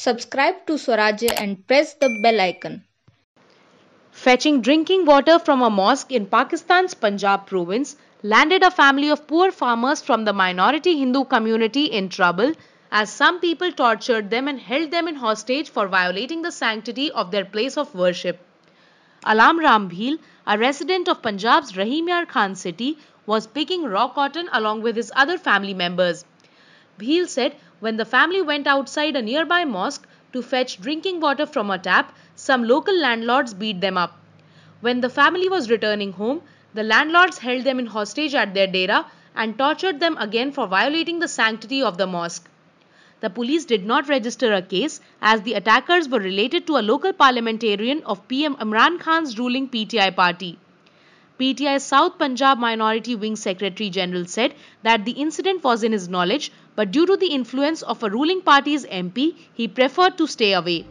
Subscribe to Swarajya and press the bell icon. Fetching drinking water from a mosque in Pakistan's Punjab province landed a family of poor farmers from the minority Hindu community in trouble as some people tortured them and held them in hostage for violating the sanctity of their place of worship. Alam Ram Bheel, a resident of Punjab's Rahim Yar Khan city, was picking raw cotton along with his other family members. Bheel said when the family went outside a nearby mosque to fetch drinking water from a tap, some local landlords beat them up. When the family was returning home, the landlords held them in hostage at their dera and tortured them again for violating the sanctity of the mosque. The police did not register a case as the attackers were related to a local parliamentarian of PM Imran Khan's ruling PTI party. PTI South Punjab Minority Wing Secretary General said that the incident was in his knowledge, but due to the influence of a ruling party's MP, he preferred to stay away.